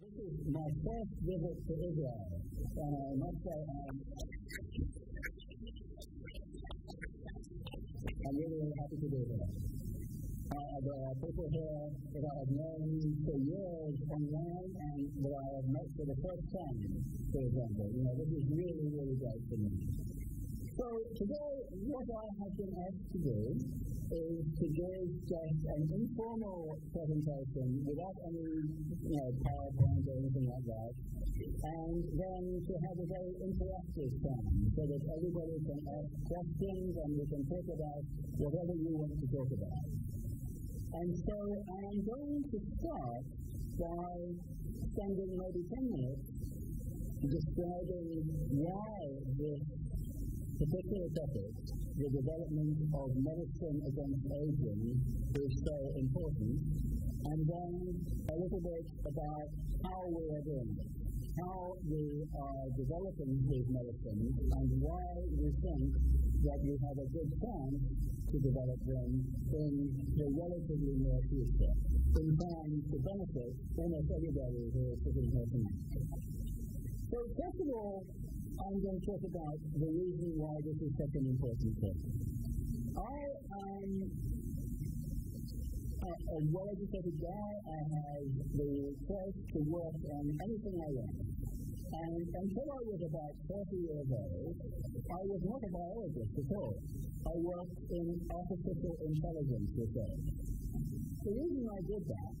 This is my first visit to Israel, and I must say I'm, I'm really, really happy to be here. Uh, there are people here that I have known for years online and that I have met for the first time, for example. You know, this is really, really great for me. So today, what I have been asked to do is to give just an informal presentation without any, you know, PowerPoint or anything like that, and then to have a very interactive time so that everybody can ask questions and we can talk about whatever you want to talk about. And so I'm going to start by spending maybe 10 minutes describing why this particular topic, the development of medicine against aging, is so important, and then a little bit about how we are doing it, how we are developing these medicines, and why we think that we have a good chance to develop them in the relatively near future, in time to benefit almost everybody who is sitting here tonight. So, first of all, I'm going to talk about the reason why this is such an important thing. I am a, a well-educated guy. I have the choice to work on anything I want. And until I was about 30 years old, I was not a biologist at all. I worked in artificial intelligence research. The reason I did that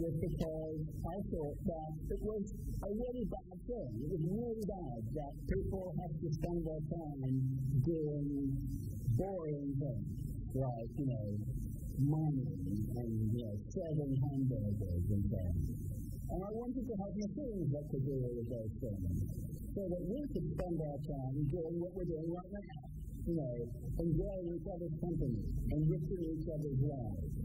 was because I thought that it was a really bad thing. It was really bad that people have to spend their time doing boring things like, you know, mining and, you know, serving hamburgers and on. And I wanted to have machines that could do all of those things so that we could spend our time doing what we're doing right now. You know, enjoying each other's company, enriching each other's lives.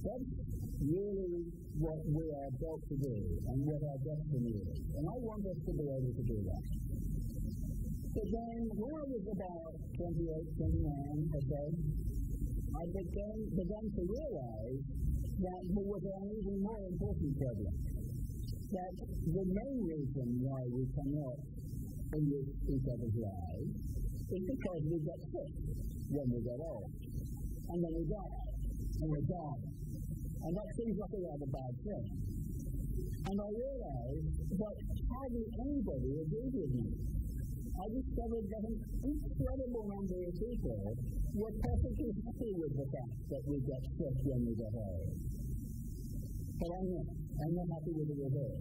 That's really what we are built to do and what our destiny is. And I want us to be able to do that. But then, when I was about 28, 29 or so, I began, began to realize that there was an even more important problem. That the main reason why we cannot enrich each other's lives is because we get sick when we get old. And then we die. And we die. And that seems like a rather bad thing. And I realized that hardly anybody agreed with me. I discovered that an incredible number of people were perfectly happy with the fact that we get sick when we get old. But I'm not. I'm not happy with the result.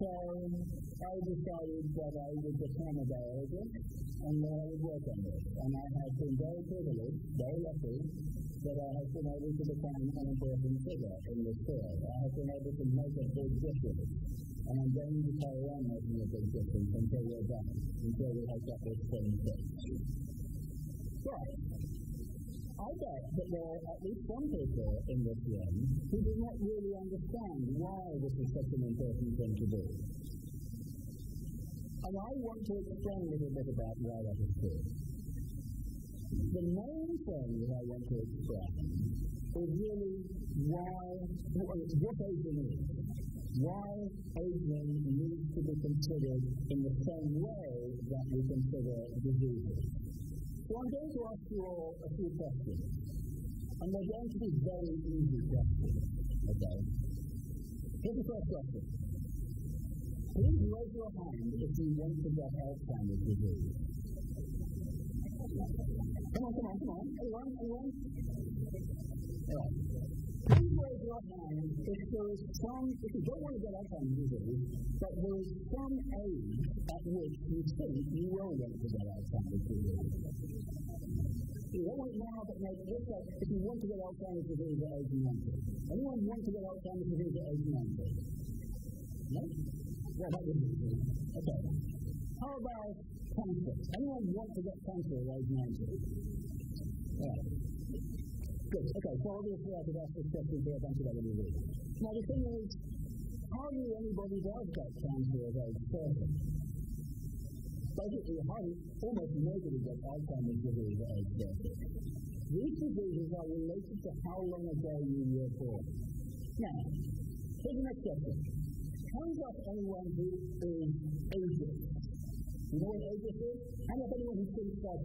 So I decided that I would become a biologist and that I would work on this. And I have been very privileged, very lucky, that I have been able to become an important figure in this field. I have been able to make a big difference. And I'm going to carry on making a big difference until we're done, until we have got this thing fixed. But I bet that there are at least some people in this room who do not really understand why this is such an important thing to do. And I want to explain a little bit about why that is true. The main thing that I want to express is really why, what aging is. Why aging needs to be considered in the same way that we consider diseases. So I'm going to ask you all a few questions. And they're going to be very easy questions. Okay? Here's the first question. Please raise your hand if you want to get Alzheimer's disease. Come on, come on, come on. Anyone, anyone? If there is some, if you don't want to get Alzheimer's disease, but there is some age at which you think you will want to get Alzheimer's disease. You want it now, but maybe if, if you want to get Alzheimer's disease at age 90. Anyone want to get Alzheimer's disease at age 90? No? That would be Okay. How about cancer? Anyone want to get cancer at age 90? Yeah. Good. Okay, so obviously I could ask this question for a bunch of other reasons. Now the thing is, hardly anybody does get cancer at age 30. Basically, hardly, almost nobody gets Alzheimer's disease at age 30. These diseases are related to how long ago you were born. Now, here's the next question. hands up anyone who is ageist. You know what ageist is? Hand up anyone who thinks that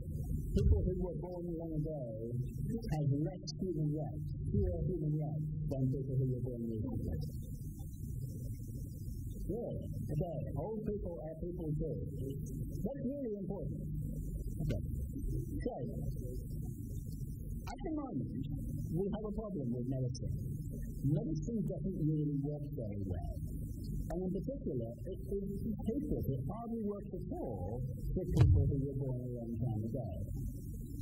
people who were born long ago have less human rights, fewer human rights than people who were born recently. Good. Okay. Old people are people too. That's really important. Okay. So, at the moment, we have a problem with medicine. Medicine doesn't really work very well. And in particular, it is people. It hardly works at all for people who were born a long time ago.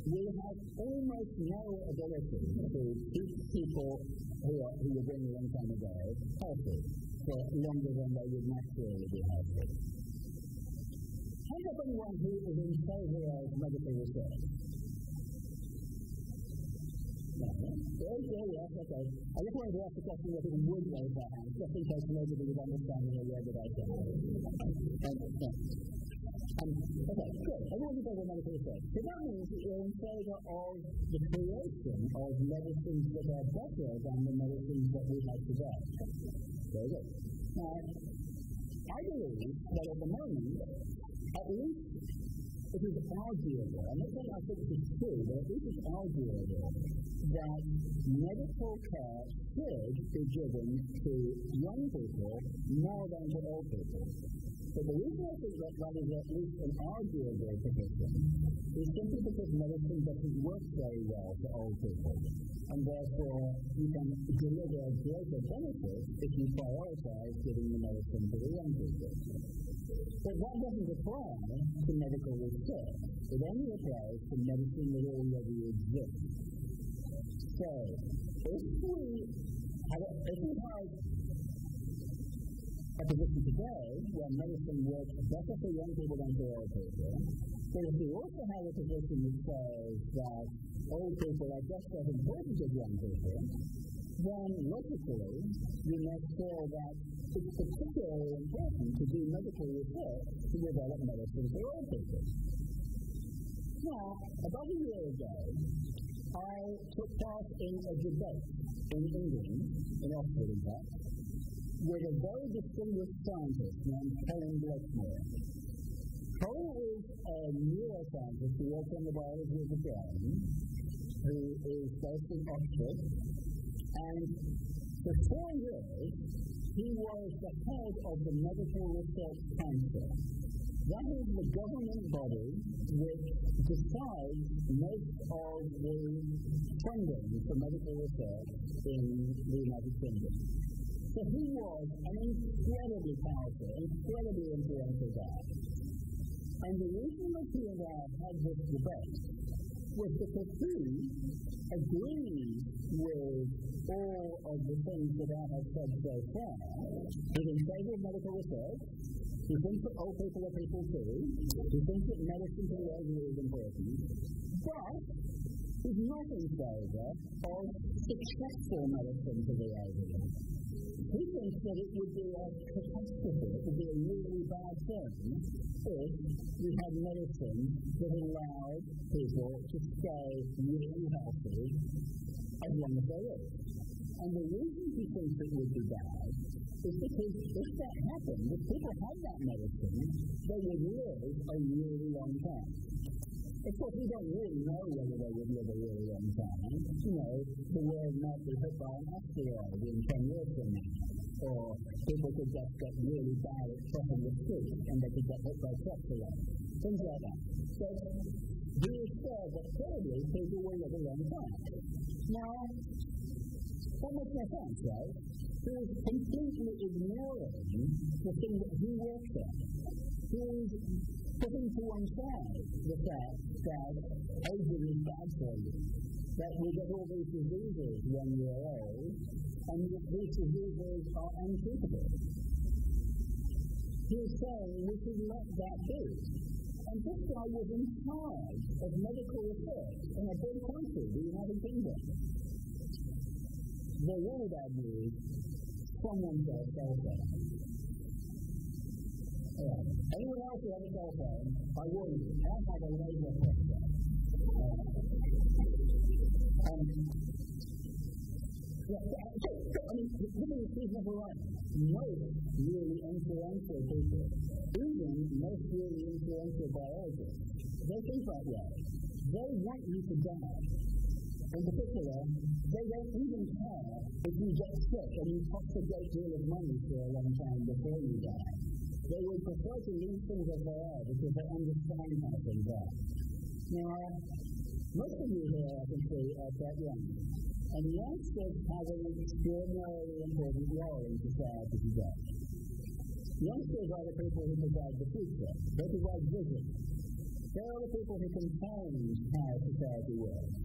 We have almost no ability to keep people who, are, who were born a long time ago healthy for longer than they would naturally be healthy. How about anyone who is in favor of medical research? Yes, yeah, yes, okay. I just wanted to ask the question whether it would their hand, just in case nobody was understanding a word that I said. Um, okay, good. Everyone does a medical research. So that means that you're in favor of the creation of medicines that are better than the medicines that we have today. Very good. Now, I believe that at the moment, at least it is arguable, I'm I think it's true, but at least it's arguable that medical care should be given to young people more than to old people. But the reason I think that that is at least an arguable position is simply because medicine doesn't work very well for old people. And therefore, you can deliver a greater benefits if you prioritize giving the medicine to the young people. But that doesn't apply to medical research. It only applies to medicine that already exists. So, if we have, if we have a position today where medicine works better for young people than for old people, but if we also have a position that says that old people are just as important as young people, then logically you must feel that it's particularly important to do medical research to develop medicine for old people. Now, about a year ago, I took part in a debate in England, in Oxford in fact, with a very distinguished scientist named Colin Blakemore. Colin is a neuroscientist who works on the biology of the brain, who is based in Oxford, and for four years he was the head of the Medical Research Council. That is the government body which decides most of the funding for medical research in the United Kingdom. So he was an incredibly powerful, incredibly influential guy. And the reason that he and I had this debate was because he agrees with all of the things that I have said so far. He's in favor of medical research. He thinks that old people are people too. He thinks that medicine to the elderly is important. But he's not in favor of successful medicine to the elderly. He thinks that it would be a catastrophe, it would be a really bad thing if we had medicine that allowed people to stay really healthy as long as they live. And the reason he thinks it would be bad because if that happened, if people had that medicine, they would live a really long time. Of course, we don't really know whether they would live a really long time. You know, the world might be hit by an asteroid in 10 years from now. Or people could just get really bad at crossing the street and they could get hit by trucks a lot. Things like that. So, is said that probably people will live a long time. Now, that makes no sense, right? Is completely ignoring the thing that he works at. Is putting to one side the fact that aging is bad for you, that we get all these diseases when we're old, and that these diseases are untreatable. He is saying we should let that be. And this guy was in charge of medical research in a big country, the United Kingdom. The really bad news, someone said cell phone. Yeah. Anyone else who has a cell phone, I you, I have a laser pointer. Um, Yeah, so, so, I mean, look at this number one. Most really influential people, even most really influential biologists, they think that way. They want you to die. In particular, they don't even care if you get sick and you cost a great deal of money for a long time before you die. They would prefer to leave things as they are because they understand how things are. Now, most of you here, I can see, are quite young. And youngsters have an extraordinarily important role in society today. Youngsters are the people who provide the future. They provide vision. They are the people who can change how society works.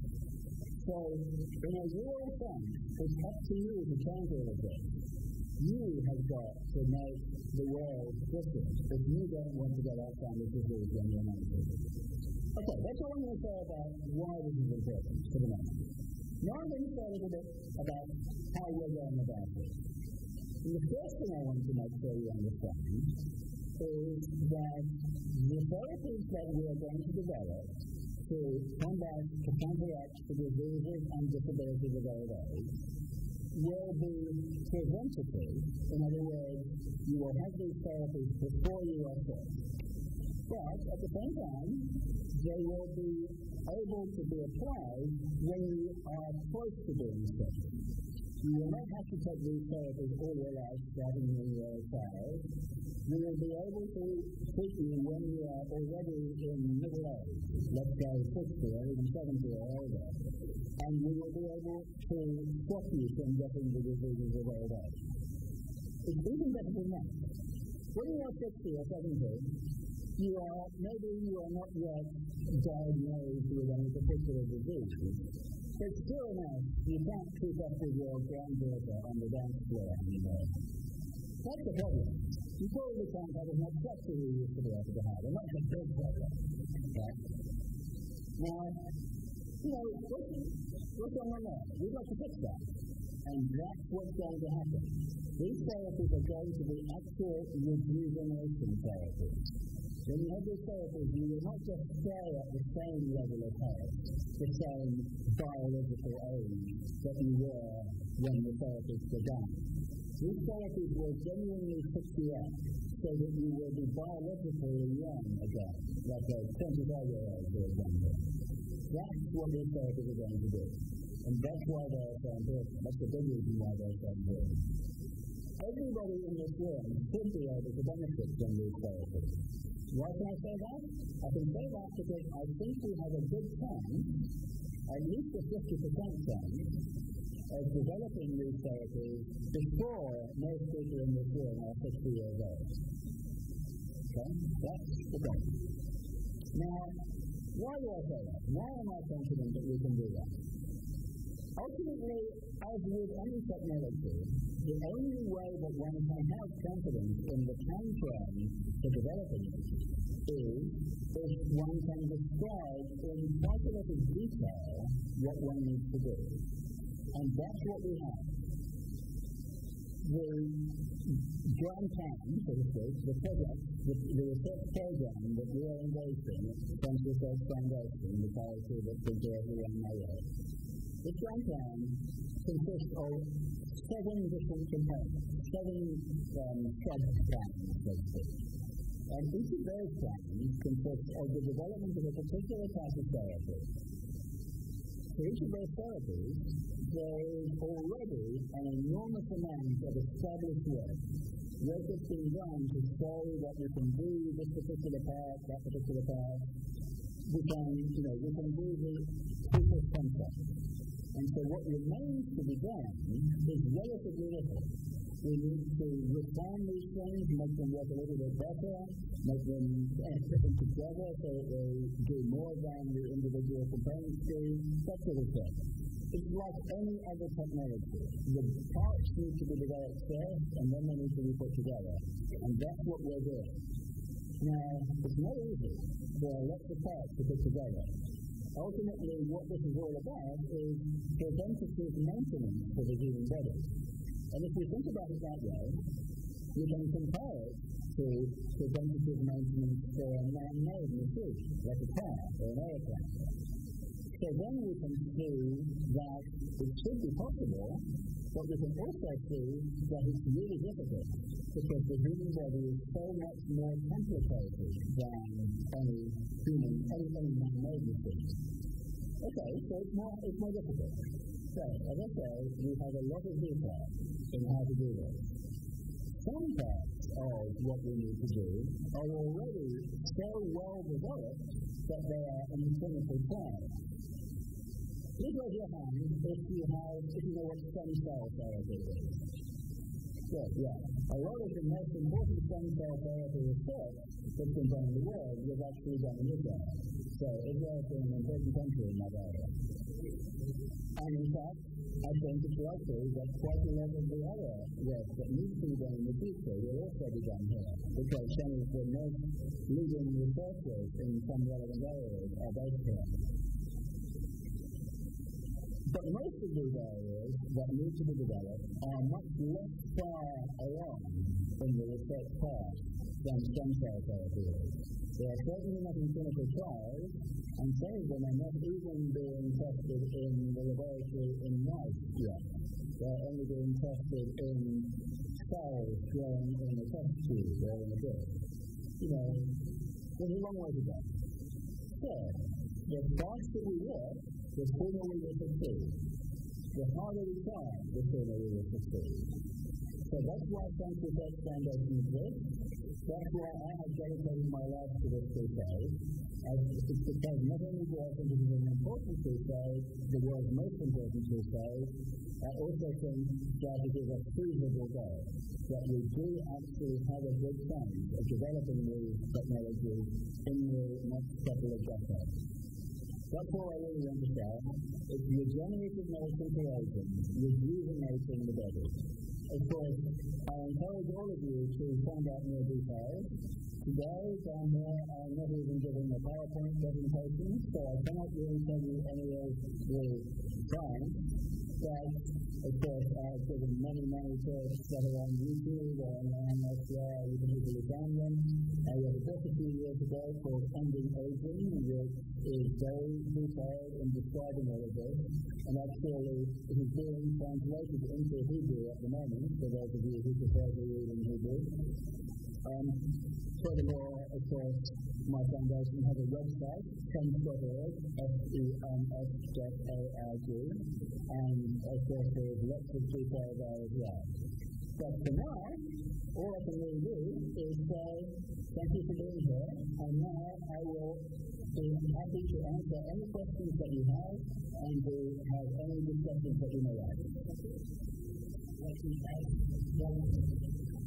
So, in a real sense, it's up to you to change all of this. You have got to make the world different if you don't want to get Alzheimer's disease when you're 90. Okay, that's all I'm going to say about why this is important for the moment. Now I'm going to say a little bit about how we're going about it. And the first thing I want to make sure you understand is that the therapies that we are going to develop to combat, to counteract the diseases and disabilities of old age will be preventative. In other words, you will have these therapies before you are sick. But at the same time, they will be able to be applied when you are close to being sick. You will not have to take these therapies all your life, starting when you are. We will be able to treat you when you are already in middle age, let's say 60 or even 70 or older. And we will be able to stop you from getting the diseases of old age. It's even better than that. When you are 60 or 70, you are, maybe you are not yet diagnosed with any particular disease, but still enough, you can't keep up with your granddaughter on the dance floor anymore. That's the problem. Probably can't have as much sex as you used to be able to have, and that's a big problem. Okay? Now, you know, what's, what's going on? We'd like to fix that. And that's what's going to happen. These therapies are going to be actual rejuvenation therapies. When you have this therapies, you will not just stay at the same level of health, the same biological age that you were when the therapies began. These therapies will genuinely fix you up so that you will be biologically young again, like a 25-year-old, for example. That's what these therapies are going to do. And that's why they're so important. That's the big reason why they're so important. Everybody in this room should be able to benefit from these therapies. Why can I say that? I can say that because I think we have a good chance, at least a 50% chance, of developing new therapies before most people in this room are 60 years old. Okay? That's the point. Now, why do I say that? Why am I confident that we can do that? Ultimately, as with any technology, the only way that one can have confidence in the time frame for developing it is if one can describe in quite a lot of detail what one needs to do. And that's what we have. The grand plan, so to speak, the project, the, the research program that we are engaged in, SENS Research Foundation, the charity that's been here in Mayo, the grand plan consists of seven different components, seven um, sub-plans, so to speak. And each of those plans consists of the development of a particular type of therapy. For each of those therapies, there is already an enormous amount of established work. Work that's been done to show that we can do this particular part, that particular part. We can, you know, we can do the proof of concept. And so what remains to be done is relatively little. We need to refine these things, make them work a little bit better, make them put them together so that they do more than the individual components do, that sort of thing. It's like any other technology. The parts need to be developed first, and then they need to be put together. And that's what we're doing. Now, it's not easy. There are lots of parts to put together ultimately what this is all about is preventative maintenance for the human body. And if we think about it that way, we can compare it to preventative maintenance for a man-made machine, like a car or an airplane. So then we can see that it should be possible But we can also see that it's really difficult because the human body is so much more complicated than any human, any, any man-made machine. Okay, so it's more, it's more difficult. So, as I say, we have a lot of detail in how to do this. Some parts of what we need to do are already so well developed that they are in clinical trials. Please raise your hand if you have, if you know what stem cell therapy is. Good, yeah. A lot of the most important stem cell therapy research that's been done in the world was actually done in Israel. So Israel is an important country in that area. And in fact, I think it's likely that quite a lot of the other work that needs to be done in the future will also be done here, because some of the most leading researchers in some relevant areas are based here. But most of these areas that need to be developed are much less far along in the research path than stem cell therapy is. They are certainly in clinical trials, and some of them are not even being tested in the laboratory in mice yet. They're only being tested in cells growing in a test tube or in a dish. You know, there's a long way to go. So, the faster we work, the sooner we will succeed. The harder we try, the sooner we will succeed. So that's why SENS Research Foundation exists. That's why I have dedicated my life to this crusade. It's because not only do I think it is an important crusade, the world's most important crusade, I also think that it is a feasible goal, that we do actually have a good chance of developing these technologies in the next couple of decades. That's all I really understand. It's the generative medicine creation, rejuvenating the body. Of course, I encourage all of you to find out more details. Today, down here, I'm not even giving a PowerPoint presentation, so I cannot really tell you any of the science But, of course, I've given many, many talks that are on YouTube or online elsewhere. You can easily find them. I wrote a book a few years ago called Ending Aging, which is very detailed in describing all of this. And actually, it is being translated into Hebrew at the moment, for those of you who prefer to read in Hebrew. Um, furthermore, of course, my foundation has a website, SENS.org, S-E-N-S.org, and of course there's lots of detail there as well. But for now, all I can really do is say thank you for being here, and now I will be happy to answer any questions that you have and to have any discussions that you may have.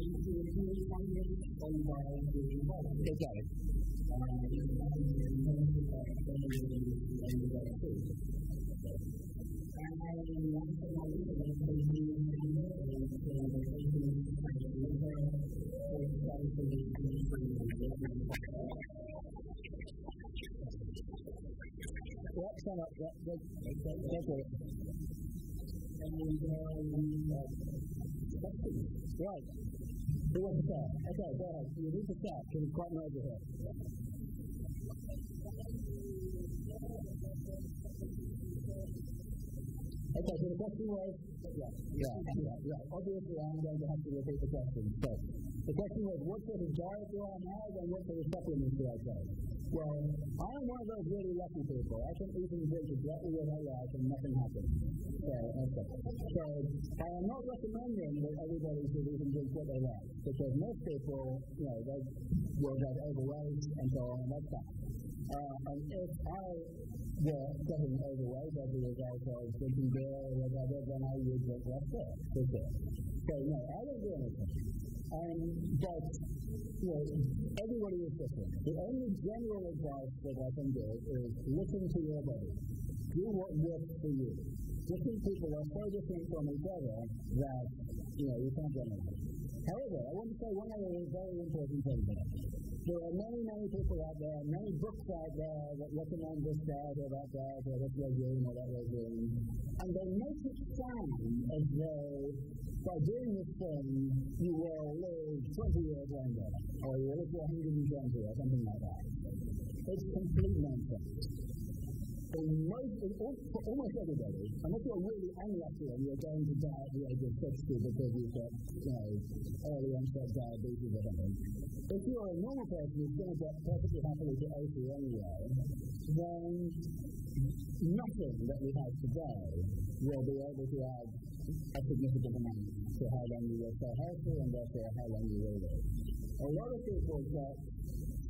information of the content that we have explained today. And Exactly. Yep, stand up. Yep, go, go for it. Um, right. To start? Okay, go ahead. You need to start. Can you quite noisy here. Okay, so the question was, yeah, yeah, yeah, yeah. Obviously, I'm going to have to repeat the question. So, the question was, what sort of diet do I have and what sort of supplements do I take? Well, I am one of those really lucky people. I can and drink exactly what I like and nothing happens. So, okay. so I am not recommending that everybody should and drink what they like because most people, you know, they will get overweight and so on and that. Uh, and if I were getting overweight as a result of drinking beer or whatever, then I would drink less beer. So, no, I don't do anything. Um, but, know, everybody is different. The only general advice that I can give is listen to your body. Do what works for you. different people are so different from each other that, you know, you can't generalize. However, I want to say one other very important thing here. There are many, many people out there, many books out there that recommend this diet or that diet or this regime or that regime, and they make it sound as though by doing this thing you will live 20 years longer, or you will live to 120 or something like that. It's complete nonsense. In most, almost everybody, unless you're really unlucky and you're going to die at the age of 60 because you've got, you know, early onset diabetes or something, if you're a normal person who's going to get perfectly happily to 80 anyway, then nothing that we have today will be able to add a significant amount to how long you will stay healthy and therefore how long you will live. A lot of people get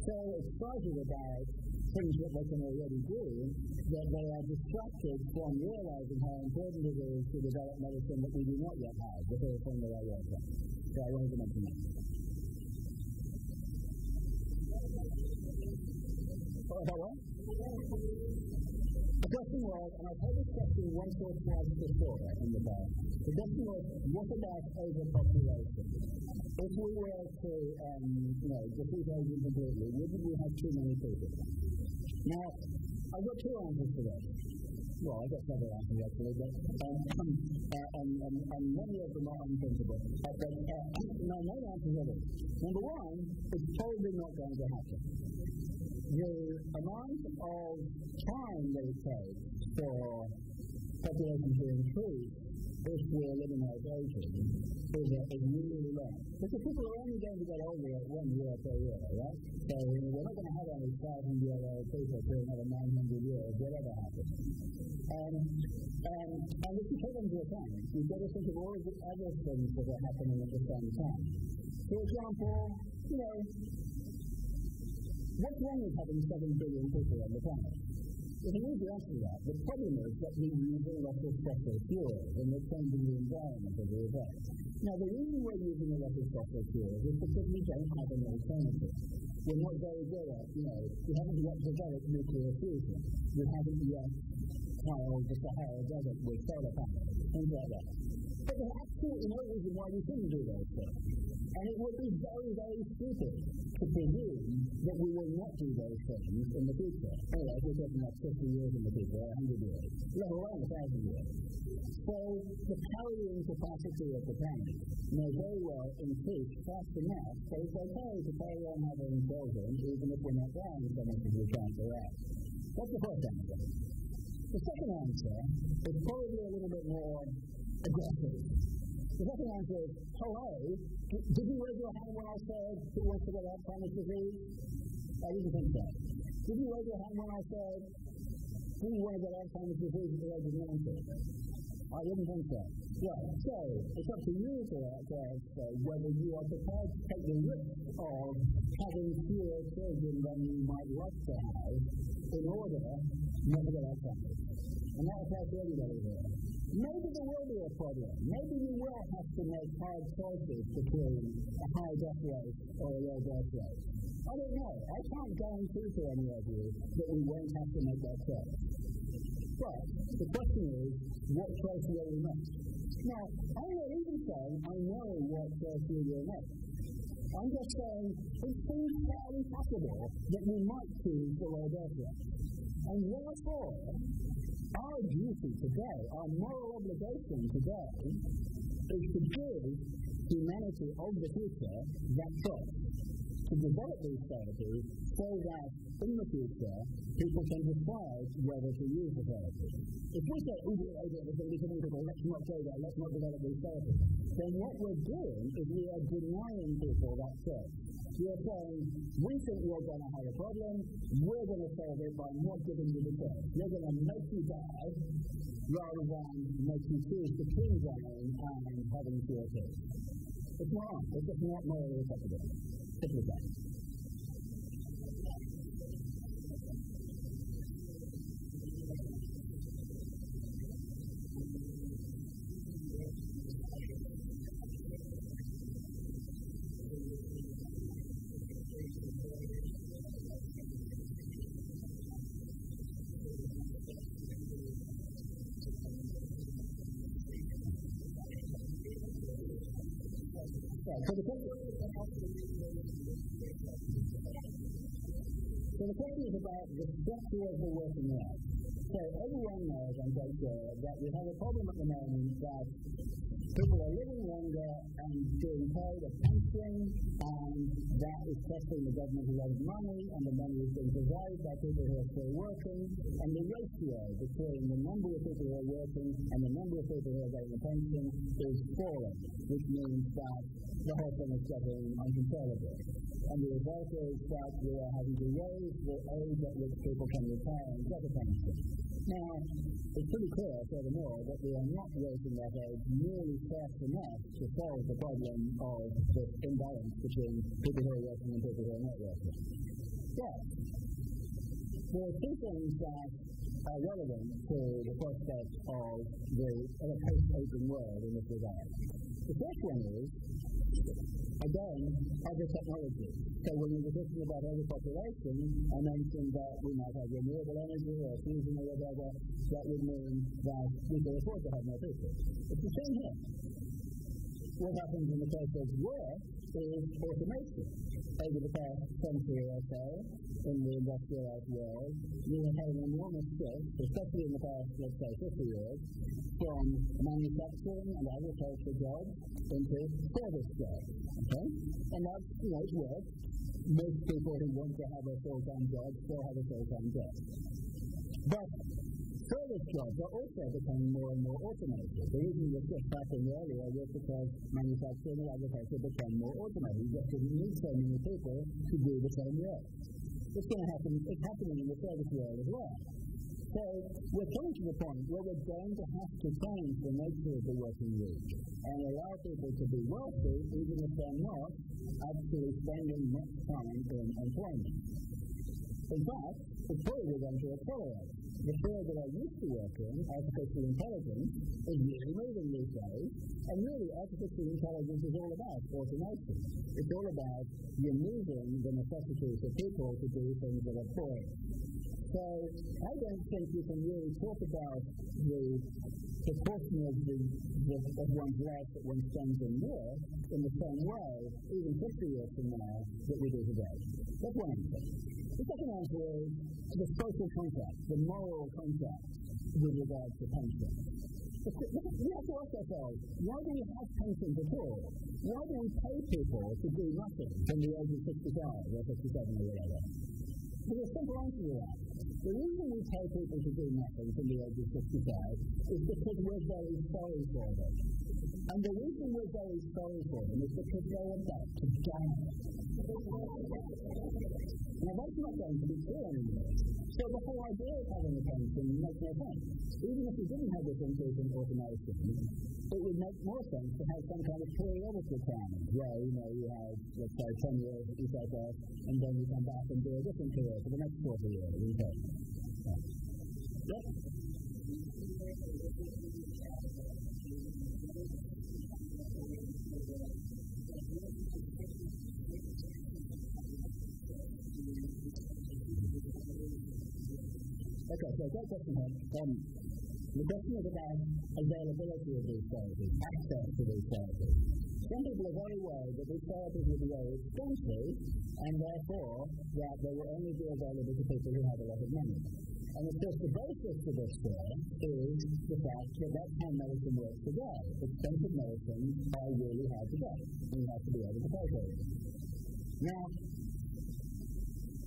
so excited about things that they can already do, that they are distracted from realizing how important it is to develop medicine that we do not yet have, the whole on. So I wanted to mention that. Oh, what? Question was, and I've heard this question once or twice before in the past, the question was, what about overpopulation? If we were to, um, you know, defeat aging completely, wouldn't we have too many people? Now, I've got two answers to that. Well, I've got several answers actually, but um, uh, and, and, and many of them are unthinkable. Uh, but uh, my main answer is this. Number one, it's probably not going to happen. The amount of time that it takes for population to increase if we eliminate aging is, a, is really long. Because people are only going to get older at one year per year, right? So we're not going to have only 500 year old people for another 900 years, whatever happens. Um, and, and if you take into account, you've got to think of all the other things that are happening at the same time. For example, you know, what's wrong with having 7 billion people on the planet? There's an easy answer to that. The problem is that we use a lot of fossil fuels and we're changing the environment as a result. Now, the reason we're using a lot of fossil fuels is because we don't have an alternative. We're not very good at, you know, we haven't yet developed nuclear fusion. We haven't yet tiled the Sahara Desert with solar panels, things like that. But there's absolutely no reason why we shouldn't do those things. And it would be very, very stupid to presume that we will not do those things in the future. Anyway, we're talking about 50 years in the future, 100 years, let alone 1,000 years. So the carrying capacity of the planet may very well increase fast enough so it's okay to carry on having children even if we're not dying so much as we go out. That's the first answer. The second answer is probably a little bit more aggressive. The second answer is, hello, did you raise your hand when I said who wants to get Alzheimer's disease? I didn't think so. Did you raise your hand when I said who want to get Alzheimer's disease the age of 90? I didn't think so. Well, so it's up to you to, to say uh, whether you are prepared to take the risk of having fewer children than you might like to have in order not to get Alzheimer's. And that applies to everybody here. Maybe there will be a problem. Maybe you will have to make hard choices between a high death rate or a low death rate. I don't know. I can't guarantee to any of you that we won't have to make that choice. But the question is, what choice will we make? Now, I'm not even saying I know what choice we will make. I'm just saying it seems fairly possible that we might choose the low death rate. And therefore, our duty today, our moral obligation today, is to give humanity of the future that choice to develop these therapies so that in the future people can decide whether to use the therapy. If we say, oh, there's going to be something let's not go there, let's not develop these therapies, then what we're doing is we are denying people that choice. Are saying, we think you're going to have a problem, we're going to solve it by not giving you the choice. We're going to make you die rather than make you choose between dying and having fewer kids. It's not. It's just not morally acceptable. Simple as. So the question, so the question is about the structure of the working life. So everyone knows, I'm quite sure, that we have a problem at the moment that people are living longer and being paid a pension, and that is costing the government a lot of money, and the money is being provided by people who are still working, and the ratio between the number of people who are working and the number of people who are getting a pension is falling, which means that the whole thing is getting uncontrollable. And the result is that we are having to raise the age at which people can retire and get a pension. Now, it's pretty clear, furthermore, that we are not raising that age nearly fast enough to solve the problem of the imbalance between people who are working and people who are not working. But there are two things that are relevant to the prospect of the post-open world in this regard. The first one is Again, other technologies. So when we were talking about overpopulation, I mentioned that we might have renewable energy or fusion or whatever. That would mean that we can afford to have more people. It's the same here. What happens in the case of work is automation. Over the past century or so, in the industrialized world, we have had an enormous shift, especially in the past, let's say, 50 years, from manufacturing and agricultural jobs into service jobs. Okay? And that's, you know, it works. Most people who want to have a full-time job still have a full-time job. But service jobs are also becoming more and more automated. The reason this just happened earlier was because manufacturing and agriculture became more automated. You just didn't need so many people to do the same work. It's going to happen, it's happening in the service world as well. So we're coming to the point where we're going to have to change the nature of the working week and allow people to be wealthy even if they're not actually spending much time in employment. In fact, it's probably going to accelerate. The field that I used to work in, artificial intelligence, is really moving these days. And really, artificial intelligence is all about automation. It's all about removing the necessities of people to do things that are boring. So I don't think you can really talk about the proportion of, the, the, of one's life that one spends in work in the same way, even 50 years from now, that we do today. That's one answer. The second answer is the social contract, the moral contract with regard to pension. We have to ask ourselves, why do we have pensions at all? Why do we pay people to do nothing from the age of 65 or 57 or whatever? There's a simple answer to that. The reason we pay people to do nothing from the age of 65 is because we're very sorry for them. And the reason we're very sorry for them is because they're about to die. Now that's not going to be true anymore. So the whole idea of having a pension makes no sense. Even if we didn't have this increase in automation, it would make more sense to have some kind of periodic retirement where, you know, you have, let's say, 10 years you take off, and then you come back and do a different career for the next 40 years. Okay. Okay, so great question here. Um, the question is about availability of these therapies, access to these therapies. Some people are very worried that these therapies will be very expensive, and therefore that they will only be available to people who have a lot of money. And of course, the basis for this fear is the fact that that's how medicine works today. Expensive medicines are really hard to get, and you have to be able to pay for it. Now,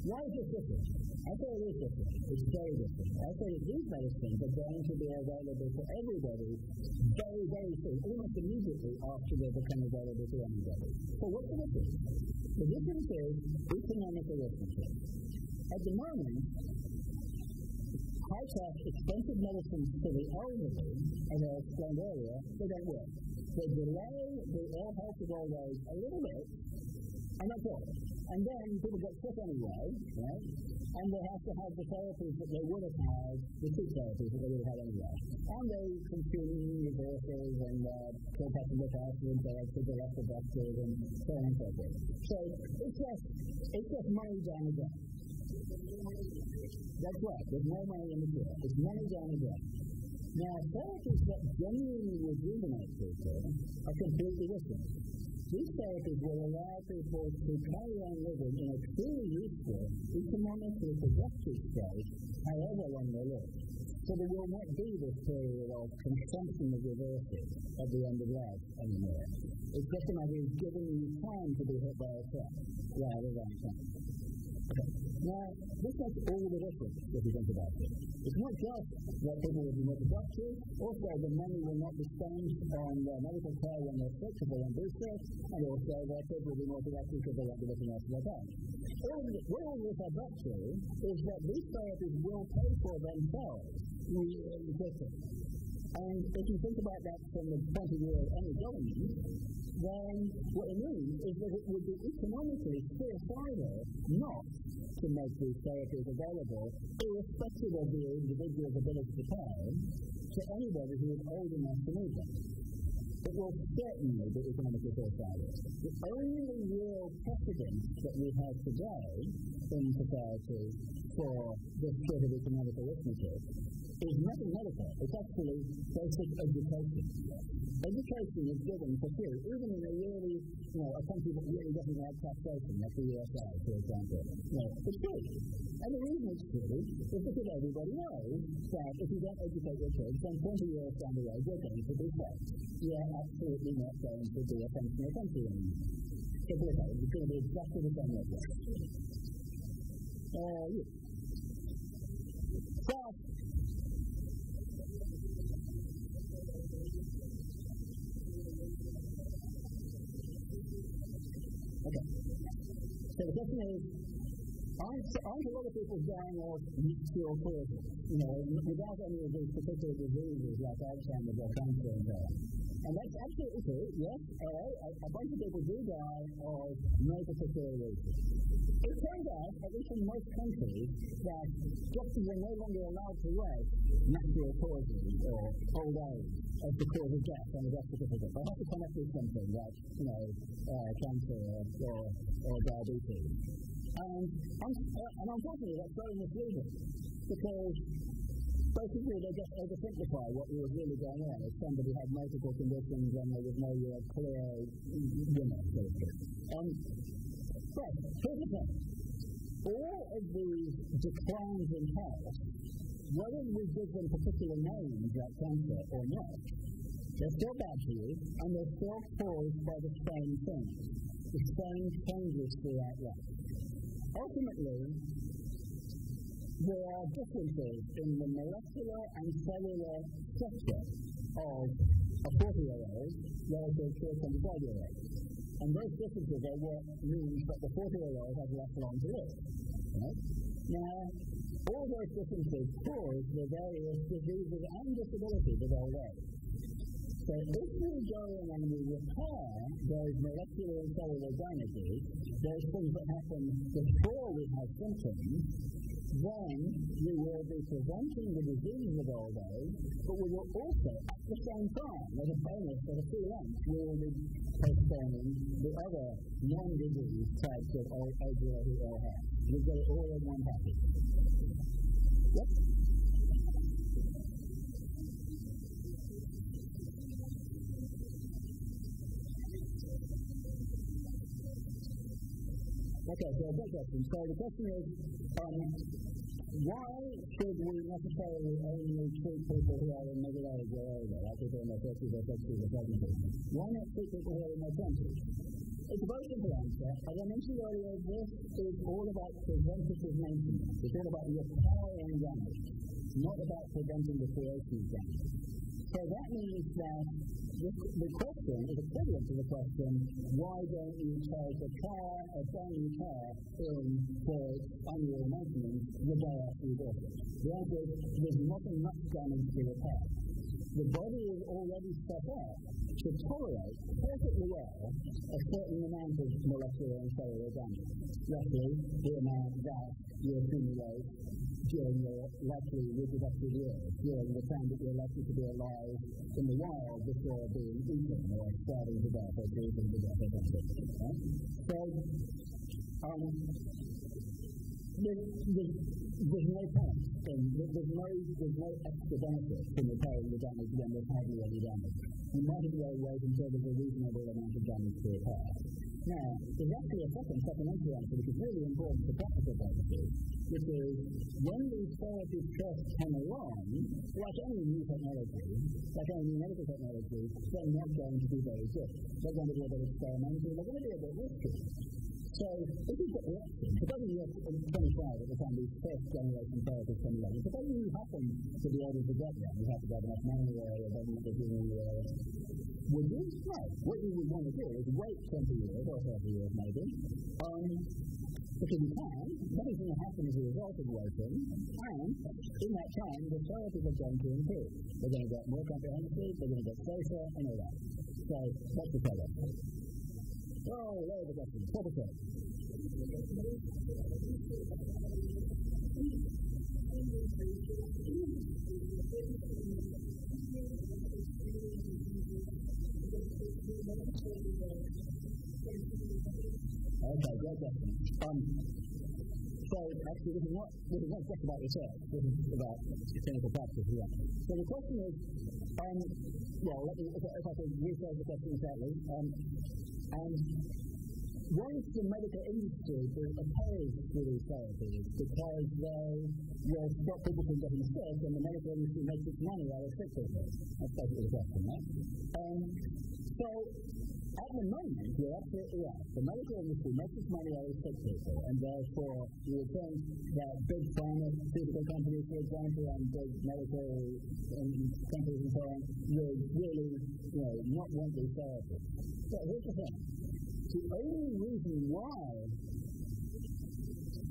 why is this different? I say it is different. It's very different. I say that these medicines are going to be available to everybody very, very soon, almost immediately after they become available to anybody. So what's the difference? The difference is economic arithmetic. At the moment, high-cost, expensive medicines for the elderly, as I explained earlier, they don't work. They delay the ill health of old age a little bit, and that's all. And then people get sick anyway, right? And they have to have the therapies that they would have had, the two therapies that they would have had anyway. And they consume resources and uh, have to look after themselves to the rest of doctors and so on and so forth. So it's just, it's just money down the drain. That's right. There's no money in the drain. It's money down the drain. Now, therapies that genuinely rejuvenate people are completely different. these therapies will allow people to carry on living in a truly useful, economically productive state, however long they live. So there will not be this period of consumption of resources at the end of life anymore. It's just a matter of giving you time to be hit by a truck rather than time. Okay. Now, this makes all the difference if you think about it. It's not just that people will be more productive, also the money will not be spent on their medical care when they're sick because they sick, and also their kids will be more productive because they won't be looking after their this, what all this adds up to is that these therapies will pay for themselves really quickly. And if you think about that from the point of view of any government, then what it means is that it would be economically suicidal not to make these therapies available, irrespective of the individual's ability to pay, to anybody who is old enough to need them. It will certainly be economically suicidal. The only real precedent that we have today in society for this sort of economic arithmetic is nothing medical. It's actually basic education. Education is given for free, even in a really, you know, a country that really doesn't have taxation, like the USA, for example. Know, it's free. And the reason it's free is because everybody knows that if you don't educate your kids, then 20 years down the road, you're going to be dead. You're absolutely not going to be a functional country anymore. It's going to be exactly the same way. Uh, yeah. So, Okay. So the question is, aren't, aren't a lot of people dying of natural causes? You know, without any of these particular diseases like Alzheimer's or cancer and on. And that's absolutely true, yes. Uh, a, a bunch of people do die of particular reason. It turns out, at least in most countries, that doctors are no longer allowed to write natural causes or old age as the cause of death on the death certificate. They have to come up with something like, you know, uh, cancer or, or, or diabetes. And, and unfortunately, that's very misleading because basically they just oversimplify what was really going on. If somebody had multiple conditions and there was no real clear, you know, of thing. Um, but here's the thing. All of these declines in health, whether we give them particular names like cancer or not, they're still bad for you, and they're still caused by the same things, the same changes throughout life. Ultimately, there are differences in the molecular and cellular structure of a 40-year-old relative to a 25-year-old. And those differences are what means that the 40-year-old has less long to live. Right? Now, all those differences cause the various diseases and disabilities of old age. So if we go in and we repair those molecular and cellular damages, those things that happen before we have symptoms, then we will be preventing the disease of old age, but we will also, at the same time, as a bonus for the free lunch, we will be postponing the other non-disease types of old ill health. We get it all in one package. Yep. Okay, so good question. So the question is, um, why should we necessarily only treat people who are in middle age or older, like people in their 50s or 60s or 70s? Why not treat people who are in their 20s? It's a very simple answer. As I mentioned earlier, this is all about preventative maintenance. It's all about repairing damage, not about preventing the creation of damage. So that means that the, the question is equivalent to the question, why don't you take a car, a new car, in for annual maintenance the day after you bought it? The answer is there's nothing much damage to repair. The body is already set up to tolerate perfectly well a certain amount of molecular and cellular damage, roughly the amount that you accumulate during your likely reproductive years, during the time that you're likely to be alive in the wild before being eaten or starving to death or freezing to death or something. Right? So, um, there's, there's, there's no point in, there's no, there's no extra benefit repairing the damage when there's hardly any damage. you might as well wait until there's a reasonable amount of damage to repair. Now, there's actually a second supplementary answer which is really important for practical purposes, which is when these therapies first come along, like any new technology, like any new medical technology, they're not going to be very good. They're going to be a bit experimental, they're going to be a bit risky. So if you've got the option, supposing you're 25 at the time these first generation therapies come along, supposing you happen to be able to get them, you have to get enough money or a government is giving you would you? No. What you would want to do is wait 20 years or 30 years maybe, um, you can, nothing's going to happen as a result of waiting, and in that time the therapies are going to improve. They're going to get more comprehensive, they're going to get closer, and all that. So that's the problem. Oh, there's the question. Professor. Okay, great question. So actually, this is not this is not just about research. This is about clinical practice. So the question is, um, well, let me, if, if I could rephrase the question slightly, um, and once the medical industry is opposed to these therapies because they will stop people from getting sick and the medical industry makes its money out of sick people. That's basically the question, right? Um, so, at the moment, you're absolutely right. The medical industry makes its money out of sick people, and therefore you would think that big pharmaceutical companies, for example, and big medical um, companies and so on, would really, you know, not want these therapies. But here's the thing the only reason why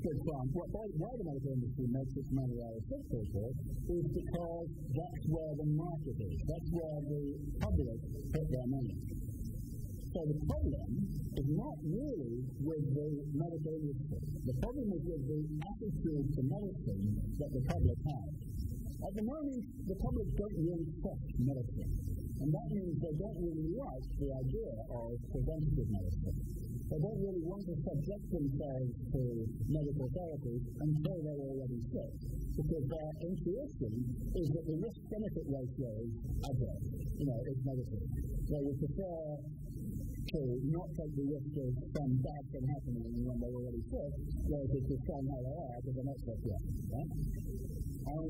for example, why, why the medical industry makes its money out of sick people is because that's where the market is. That's where the public put their money. So the problem is not really with the medical industry. The problem is with the attitude to medicine that the public has. At the moment, the public don't really trust medicine. And that means they don't really like the idea of preventative medicine. They don't really want to subject themselves to medical therapy until they're already sick, because their intuition is that the risk-benefit ratio is adverse, you know, it's negative. They would prefer to not take the risk of some bad thing happening when they're already sick, if they stand how they are, because they're not sick yet. Um,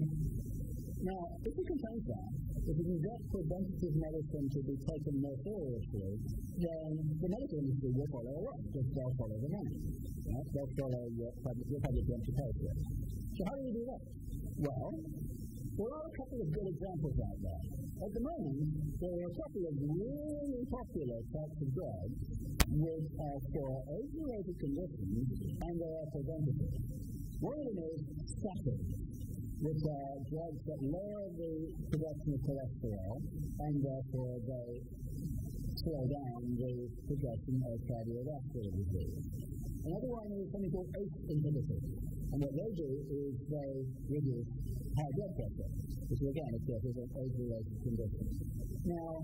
now, if you can change that, if you can get preventative medicine to be taken more seriously, then the medical industry will follow along, because they'll follow the money. Right? They'll follow what public, the public to for. So how do you do that? Well, there are a couple of good examples out there. At the moment, there are a couple of really popular types of drugs which are for age-related conditions and they are preventative. One of them is statins which uh, are drugs that lower the production of cholesterol and therefore they slow down the progression of cardiovascular disease. Another one is something called ACE inhibitors. And what they do is they reduce high blood pressure, which again, is an age-related condition. Now,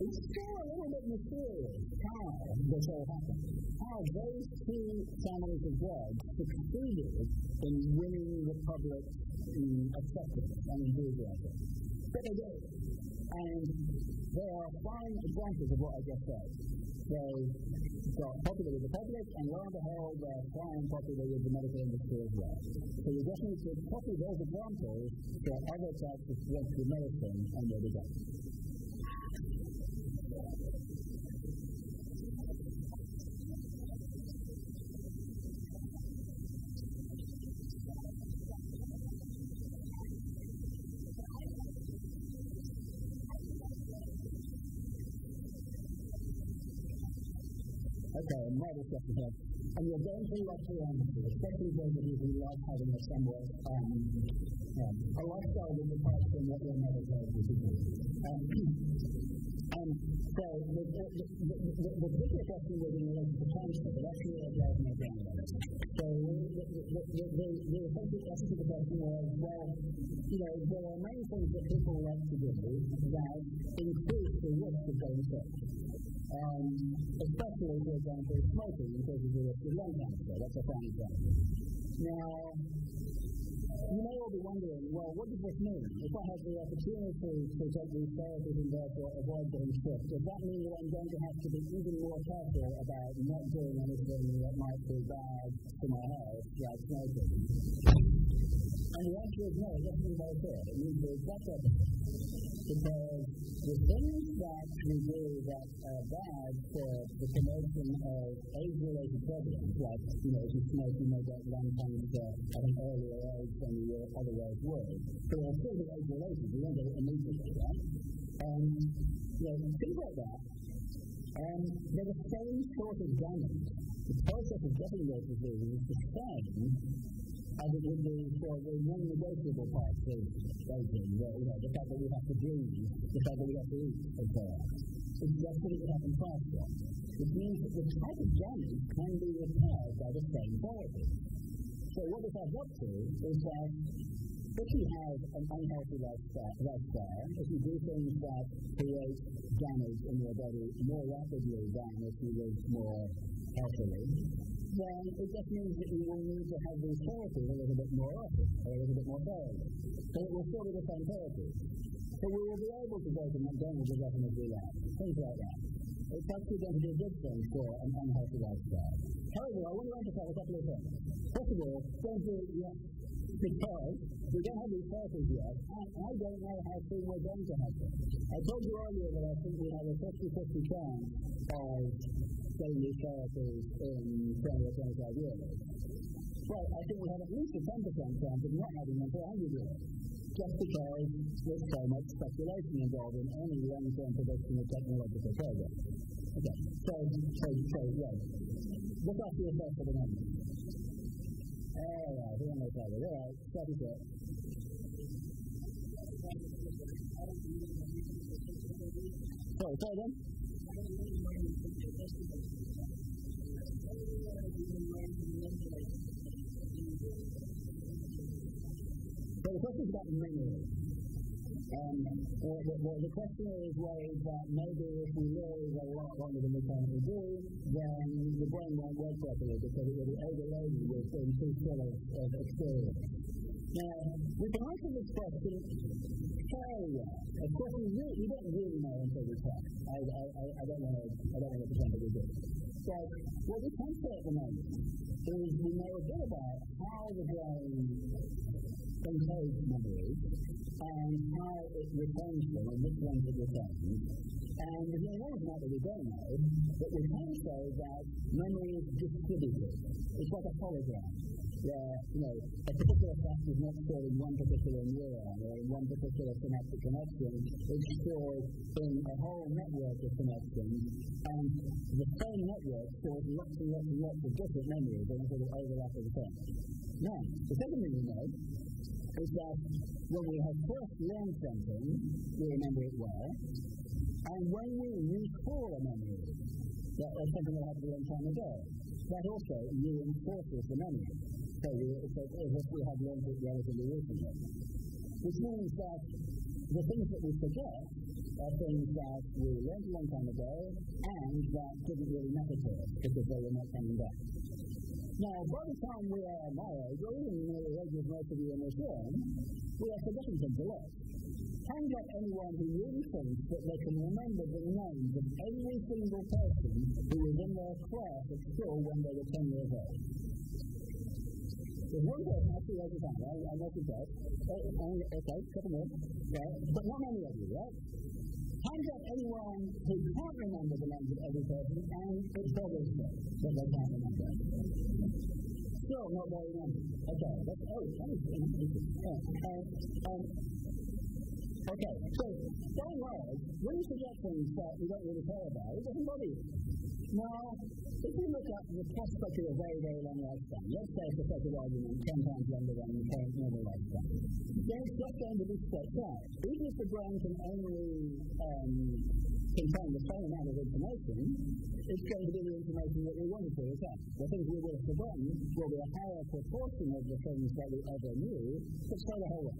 it's still a little bit mysterious how this all happened. How those two families of drugs succeeded in winning the public acceptance and enthusiasm. But they did. And there are fine examples of what I just said. They got popular with the public, and lo and behold, they're fine popular with the medical industry as well. So you just need to copy those examples for other types of medicine, and you'll be done. And now this question here. And you're going through luxury honesty, especially those of you who like having a somewhat um, um, a lifestyle that departs from what your mother told you to do. Um, um, so the, the, the, the, the particular question was in relation to cancer, but actually it drives me down. So the, the, the, the, the essential essence of the question was, well, you know, there are many things that people like to do that increase the risk of going sick um, especially, for example, smoking because of the risk of lung cancer. That's a fine example. Now, you may all be wondering, well, what does this mean? If I have the opportunity to take these therapies and therefore avoid getting sick, does that mean that I'm going to have to be even more careful about not doing anything that might be bad for my health, like smoking? And the answer is no, it doesn't mean very clear. It means the exact opposite. Because the things that we do that uh, are bad for the promotion of age-related problems, like, you know, if you smoke, you may get lung cancer at an earlier age than you otherwise would. So they're still age-related, you won't get it immediately, right? And, you know, things like that, and they're the same sort of damage. The process of getting those diseases is the same as it would be for the non-negotiable parts of aging, the, you know, the fact that we have to breathe, the fact that we have to eat, and so on. It's just that it would happen faster. Which means that the type of damage can be repaired by the same therapy. So what this adds up to is that if you have an unhealthy lifestyle, lifestyle, if you do things that create damage in your body more rapidly than if you live more healthily, then it just means that you will need to have these therapies a little bit more often, or a little bit more thoroughly. So it will still be the same therapy. So we will be able to go to McDonald's as often as we like, things like that. It's actually going to be a good thing for an unhealthy lifestyle. However, I want to emphasize a couple of things. First of all, don't do it yet because we don't have these therapies yet, and I don't know how soon we're going to have them. I told you earlier that I think we have a 50-50 chance of these therapies in 20 or 25 years. Well, I think we have at least a 10% chance of not having them for 100 years just because there's so much speculation involved in any long-term prediction of technological progress. Okay, so, so, so, yeah. Look after yourself for the moment. All right, we don't know All right, stop it there. Sorry, say again? So the question is about memory. Um, well, the, well, the question is ways that maybe if we live a lot longer than we currently do, then the brain won't work properly because it will be overloaded with being too full of, of experience. Now, we can answer this question fairly. Of course, we, really, we don't really know until we try. I, I, I don't want I don't want to pretend that we do. So, what we can say at the moment is we know a bit about how the brain encodes memories and how it retains them and which ones it retains. And there's no enormous amount that we don't know, but we can say that memory is distributed. It's like a hologram where, you know, a particular fact is not stored in one particular neuron or in one particular synaptic connection. It's stored in a whole network of connections, and the same network stores lots and lots and lots of different memories that sort of overlap at the time. Now, the second thing we know is that when we have first learned something, we remember it well, and when we recall a memory, that was something that happened a long time ago, that also reinforces the memory. So, we, so as if we have learned it relatively recently. Which means that the things that we forget are things that we learned a long time ago and that didn't really matter to us because they were not coming back. Now, by the time we are my age, or even near the age of most of you in this room, we are forgetting things a lot. Can get anyone who really thinks that they can remember the names of every single person who was in their class at school when they were 10 years old? There's one person I see every time, I, I know who does. Okay, couple more. Right? But not many of you, right? Can get anyone who can't remember the names of every person and it bothers them that they can't remember? Still not very many. Okay, that's, oh, that is interesting. Yeah. Um, okay, so, by and large, when you things that you don't really care about, it doesn't bother you. Now, if we look at the prospect of a very, very long lifespan, let's say for sake of argument, 10 times longer than the current normal lifespan, then it's just going to be stretched out. Even if the brain can only um, contain the same amount of information, it's going to be the information that we want to retain. The things we will have forgotten will be a higher proportion of the things that we ever knew, but stay the whole way.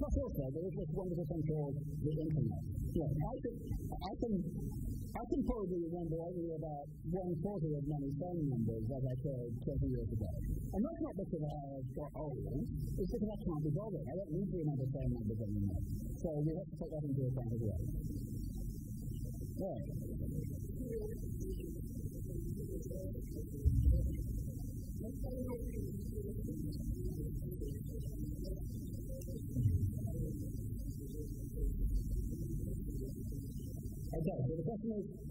Plus also, there is this wonderful thing called the internet. Yeah, I can, I can, I can probably remember only about one quarter of many phone numbers that I called 20 years ago. And that's not because I got old, it's because I can't be bothered. I don't need to remember phone numbers anymore. So we have to take that into account as well. Right. Okay, so the question is,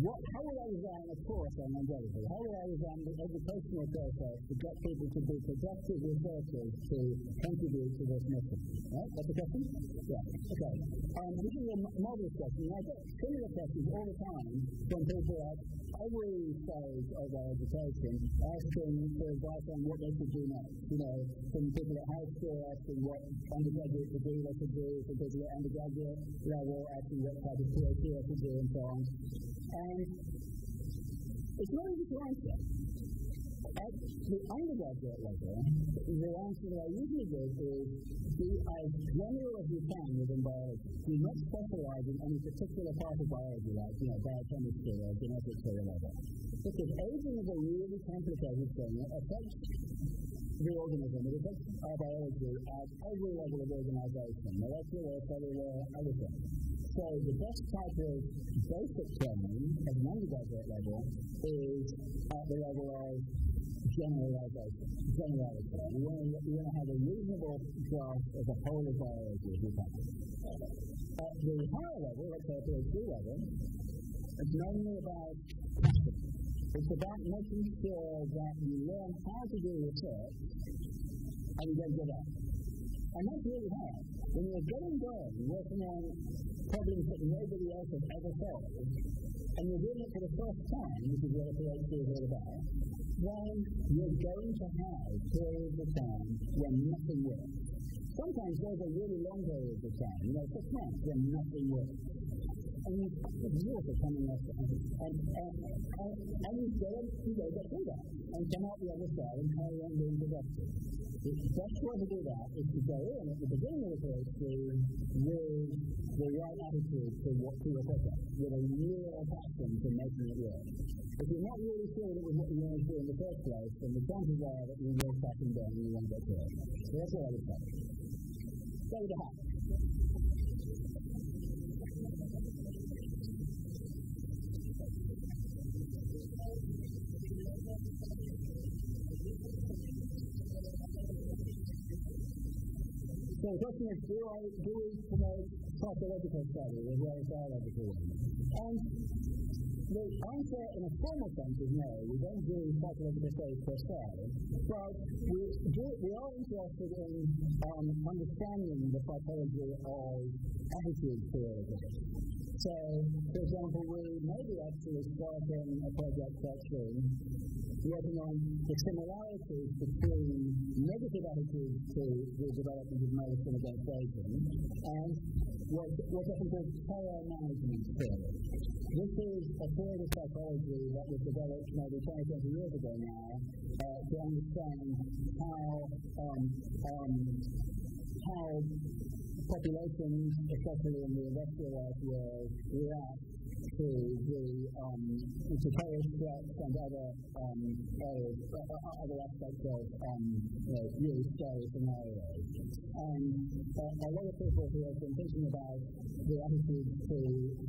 what, how will I design a course on longevity? How will I design the educational process to get people to be productive researchers to contribute to this mission? Right? That's the question? Yeah. Okay. Um, this is a model question. I get similar questions all the time from people at every stage of their education asking for advice on what they should do next. You know, from people at high school asking what undergraduate degree they should do, from people at undergraduate level asking what type of PhD they should do, and so on. And it's not easy to answer. At the undergraduate level, the answer that I usually give is be as general as you can within biology. Do not specialize in any particular part of biology, like, you know, biochemistry or genetics or whatever. Because aging is a really complicated thing. It affects the organism. It affects our biology at every level of organization, molecular, cellular, everything. So the best type of basic training at an undergraduate level is at the level of generalization. Generality. You want, to, you want to have a reasonable grasp of the whole of biology if you can. At the higher level, let's say PhD level, it's mainly about. It's about making sure that you learn how to do research and get good at it. And that's really hard. When you're getting going, working on problems that nobody else has ever solved, and you're doing it for the first time, which is what a PhD is all about, then you're going to have periods of time when nothing works. Sometimes there's a really long period of time, you know, six months when nothing works. And you water coming off and, and, and, and, you go and you go get and come out the other side and carry on being productive. The best way to do that is to go in at the beginning of the PhD with the right attitude to what to your project, with a real passion for making it work. If you're not really sure that was what you wanted to do in the first place, then the chances are that you will and down and you won't get to it. So that's what I would say. Go the hat. So the question is, do, I, do we promote psychological study as well as biological ones? And the answer in a formal sense is no. We don't do psychological studies per se, but we, do, we are interested in um, understanding the psychology of attitude theory. So, for example, we may be actually starting a project working on the similarities between negative attitudes to the development of medicine against aging and what, what's often called terror management theory. This is a theory of psychology that was developed maybe 20, 30 years ago now uh, to understand how um, um, how populations, especially in the industrialized world, react to the um, to terrorist threats and other um, areas, uh, other aspects of um, you know, really scary scenarios. And uh, a lot of people who have been thinking about the attitudes to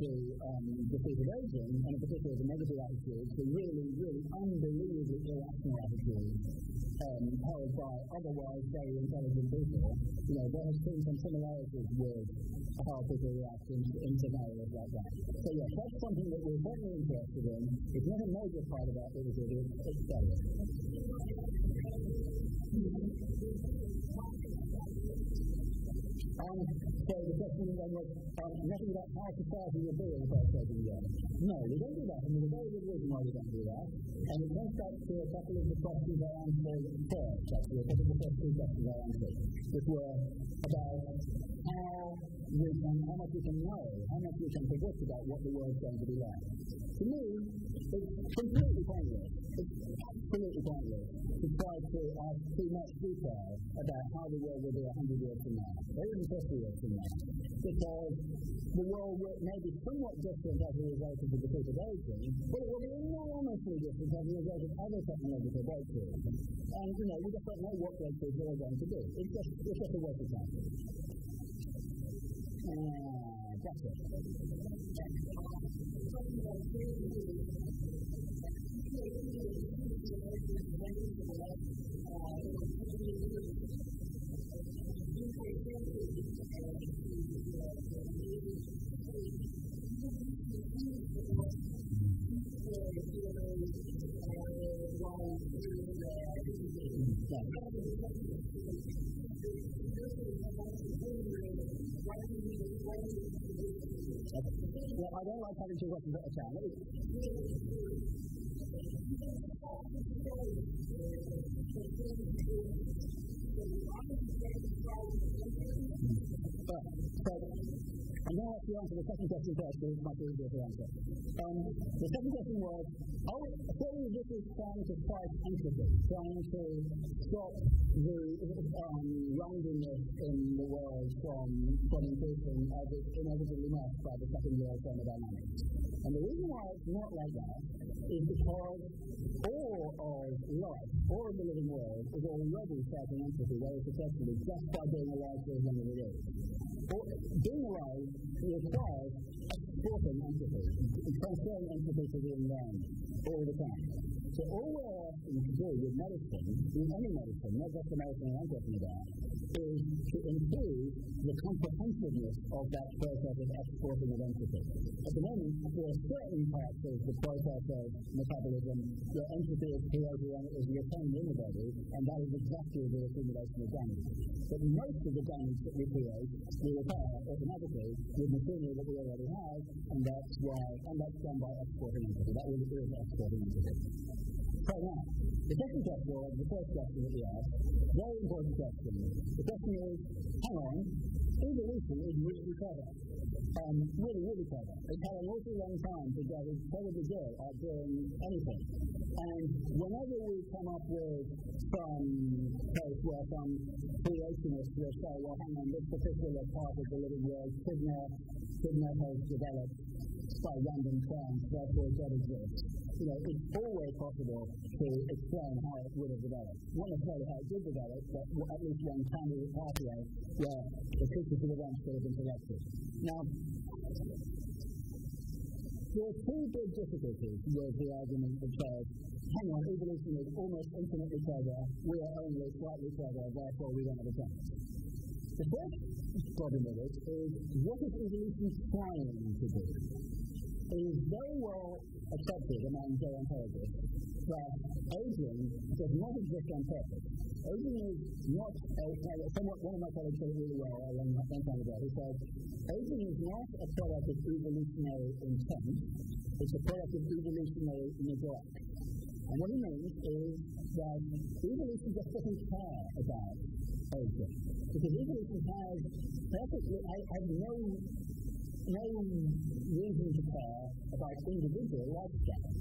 to um, defeated aging, and in particular the negative attitudes, the really, really unbelievably irrational attitudes um, held by otherwise very intelligent people, you know, there has been some similarities with how people react in, in scenarios like that. So yes, that's something that we're very interested in. It's not a major part of our activity, it's, it's so the question then was nothing about how society will be in the first year. No, we don't do that, and there's a very good reason why we don't do that. And it comes back to a couple of the questions I answered first, actually, a couple of the first two questions I answered, which were about how we can, how much we can know, how much we can predict about what the world's going to be like. To me, It's completely pointless. It's absolutely pointless to try to ask too much detail about how the world will be 100 years from now, or even 50 years from now, because the world may be somewhat different as a result of the defeat of aging, but it will be enormously different as a result of other technological breakthroughs. And, you know, we just don't know what breakthroughs are going to do. It's just, it's just a waste of time. Uh, that's it. Well, I don't like having two questions at a time. So, I'm going to you answer the second question first, because it's much easier to answer. Um, the second question was, oh, clearly this is trying to fight entropy, trying to stop the um, randomness in the world from, from increasing as it's inevitably met by the second law of thermodynamics. And the reason why it's not like that is because all of life, all of the living world, is already fighting entropy very successfully just by being alive for as long as it is. Being alive requires exporting entropy, transferring entropy to the environment all the time. So all we're asking to do with medicine, with any medicine, not just the medicine I'm talking about, is to improve the comprehensiveness of that process of exporting of entropy. At the moment, are certain parts of the process of metabolism the entropy is created and is retained in the body, and that is exactly the accumulation of damage. But most of the damage that we create, we repair automatically with machinery that we already have, and that's why, and that's done by exporting entropy. That really is exporting entropy. So now, the second question, the first question that we asked, very important question. The question is, hang on, evolution is really clever. Um, really, really clever. It's had an awful long time to get incredibly good at doing anything. And whenever we come up with some case where some creationists will say, well, hang on, this particular part of the living world could not, could not have developed by random chance, therefore it does exist. You know, it's always possible to explain how it would have developed. Not necessarily how it did develop, but at least one candidate pathway where the sequence of events could have been selected. Now, there are two big difficulties with the argument that says, hang on, evolution is almost infinitely clever, we are only slightly clever, therefore we don't have a chance. The first problem with it is, what is evolution trying to do? Is very well accepted among gerontologists that aging does not exist on purpose. Aging is not a, somewhat, one of my colleagues said it really well a long, long time ago. He said, aging is not a product of evolutionary intent, it's a product of evolutionary neglect. And what he means is that evolution just doesn't care about aging. Because evolution has perfectly, has no no reason to care about individual lifestyle.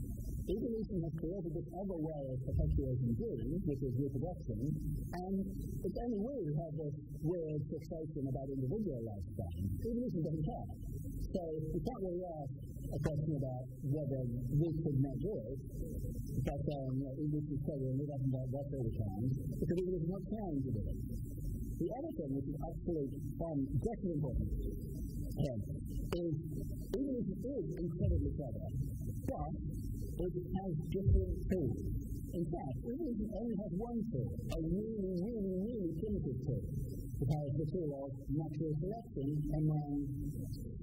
Evolution has created this other way of perpetuating genes, which is reproduction, and it's only we who have this weird fixation about individual lifestyle. Evolution doesn't care. So we can't really ask a question about whether we could not do it by saying, you know, evolution is clever and we know that all the time, because is not trying to do it. The other thing, which is actually um, definitely important, him is even if it is incredibly clever, but it has different tools. In fact, even if it only has one tool, a really, really, really primitive tool, it has the tool of natural selection among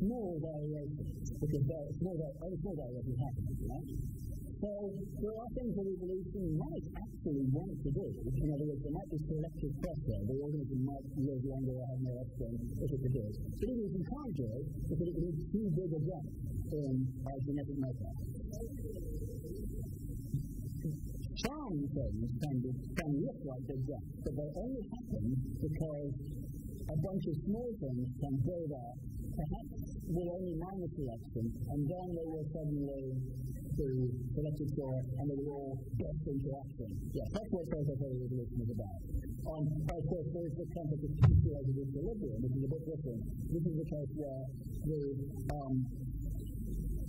small variations, because small, small variations happen, right? So there are things that evolution might actually want to do. In other words, there might be selective pressure. The organism might live longer or have more offspring if it could do it. But evolution can't do it because it needs too big a jump in our genetic makeup. Some things can, be, can look like big jumps, but they only happen because a bunch of small things can build up, perhaps with only minor selection, and then they will suddenly to selected soil and they will all burst into action. Yeah, that's what protopole evolution is about. Um, of course, there's the concept of punctuated equilibrium, which is a bit different. This is the case where the um,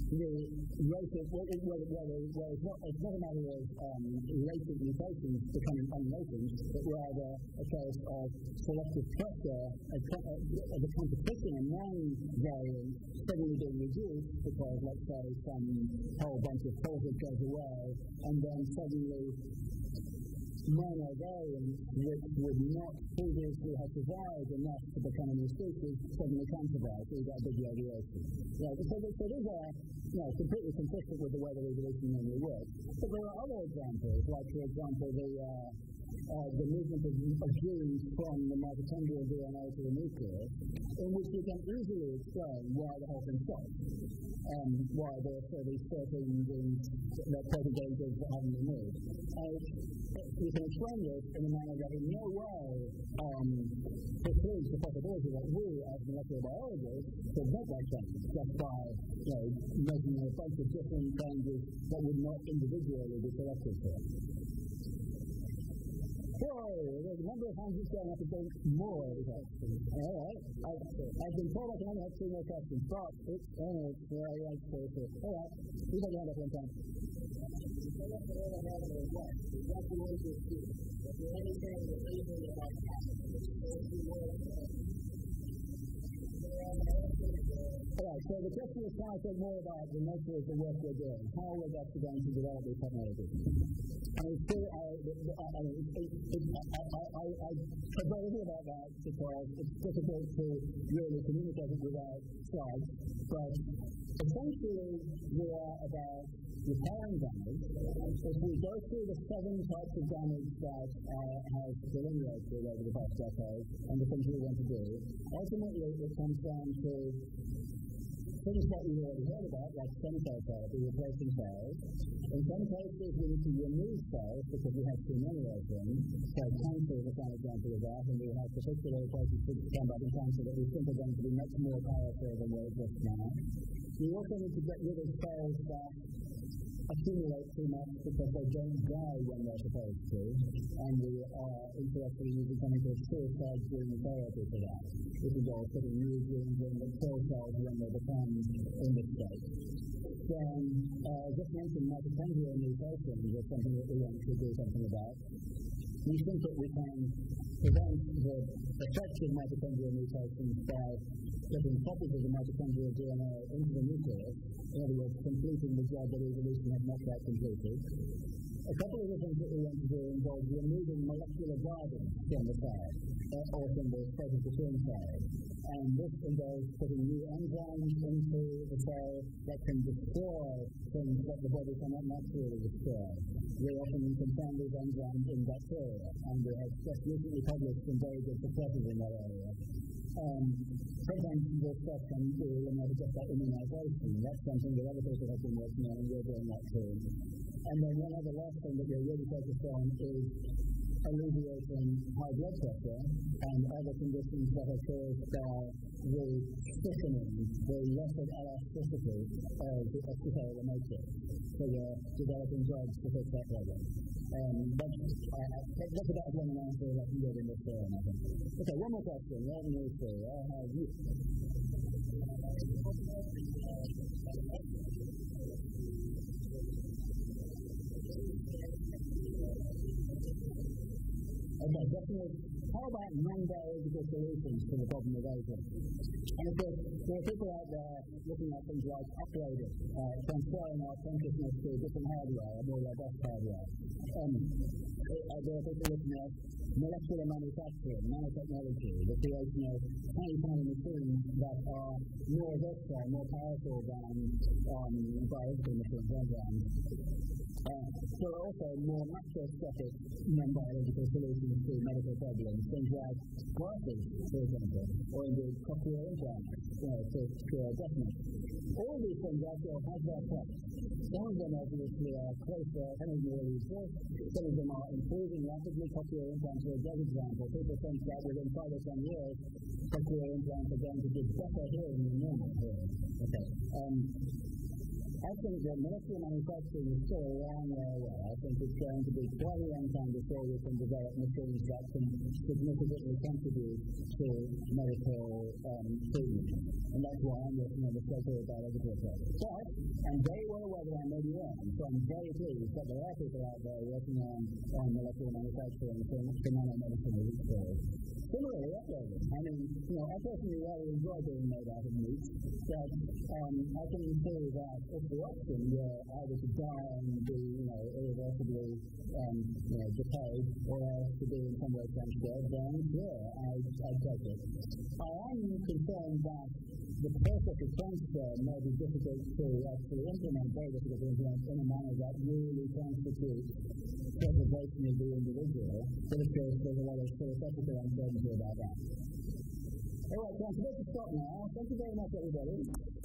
the latent, well, it, well, well, well it's, not, it's not a matter of um, mutations becoming unlatent, but rather a case of selective pressure, a, a, the competition among variants suddenly being reduced because, let's say, some whole bunch of causes goes away, and then suddenly monovariants which would not previously have survived enough to become a new species suddenly can survive, so you get a big radiation. Right, so, so these you know, completely consistent with the way the evolution normally works. But there are other examples, like, for example, the uh, uh, the movement of, of genes from the mitochondrial DNA to the nucleus, in which you can easily explain why the whole thing stops, um, why there are these 13 genes that protein gains that haven't moved. And you can explain this in a manner that in no way um, precludes the possibility that we, as molecular biologists, could make that change just by you know, making a bunch of different changes that would not individually be selected for. Whoa, there's a number of times it's going up against more questions. All right. I, I've been told I can only have two more questions, but it's, oh, it's very right, so, so. All right. You can hand up one time. Alright, so the question is to think more about the nature of the work we're doing. How we're actually going to develop these technologies. And still, I, I, I, I, I, I very about that because it's difficult to really communicate it without slides. But essentially, we are about repairing damage. If we go through the seven types of damage that uh, have delineated over the past decade and the things we want to do, ultimately it comes down to things that we've already heard about, like stem cell therapy, replacing cells. In some cases, we need to remove cells because we have too many of them. So cancer is a fine example of that, and we have particular approaches to combating cancer that we think are going to be much more powerful than they exist now. We also need to get rid of cells that accumulate too much because they don't die when they're supposed to, and we are interested in something called suicide gene therapy for that. This is all putting new genes in the kill cells when they become in this state. Then, uh, just mentioned mitochondrial mutations is something that we want to do something about. We think that we can prevent the effects of mitochondrial mutations by putting copies of the mitochondrial DNA into the nucleus, in other words, completing the job that evolution had not yet completed. A couple of the things that we want to do involve removing molecular guidance from the cell, uh, or from the cytoplasmic side. And this involves putting new enzymes into the cell that can destroy things that the body cannot naturally destroy. We often can find these enzymes in bacteria, and we have just recently published some very good successes in that area. Um, sometimes stuff can do, you know, just like immunization. That's something that other people have been working on, and we're doing that too. And then one other last thing that we're really focused on is alleviating high blood pressure and other conditions that are caused by the thickening, the loss of elasticity of the extracellular matrix. So we're developing drugs to fix that problem. Um, but uh, that's about an answer as I can in this forum, I think. Okay, one more question. Let me see. I have you. Okay, definitely. How about non-biological solutions to the problem of aging? And of course, there are people out there looking at things like uploading, uh, transferring our consciousness to different hardware, more robust hardware. Um, there are people looking at molecular manufacturing, nanotechnology, the creation of tiny, tiny machines that are more versatile, more powerful than um, biological machines, enzymes. Uh, there are also more macroscopic non-biological solutions to medical problems, things like glasses, for example, or indeed cochlear implants, you know, to cure deafness. All these things actually have their place. Some of them obviously are closer, some of them already exist, some of them are improving rapidly. Cochlear implants are a good example. People think that within five or ten years, cochlear implants are going to give better hearing than the normal hearing. Okay. Um, I think that molecular manufacturing is still a long way away. I think it's going to be quite a long time before we can develop machines that can significantly contribute to medical um, treatment. And that's why I'm working on the circular biological approach. But very well aware that I'm maybe wrong, so I'm very pleased that there are people out there working on, on molecular manufacturing for, for nanomedicine research. Similarly. I mean, you know, I personally rather enjoy being made out of meat, but um, I can say that were either to die and be, you know, irreversibly um, you know, decayed or to be in some way transferred, then sure, I, I'd take it. I am concerned that the process of transfer may be difficult to actually implement, very difficult to implement in a manner that really constitutes preservation of the individual. But of course, there's a lot of philosophical uncertainty about that. All right, so I'm supposed to stop now. Thank you very much, everybody.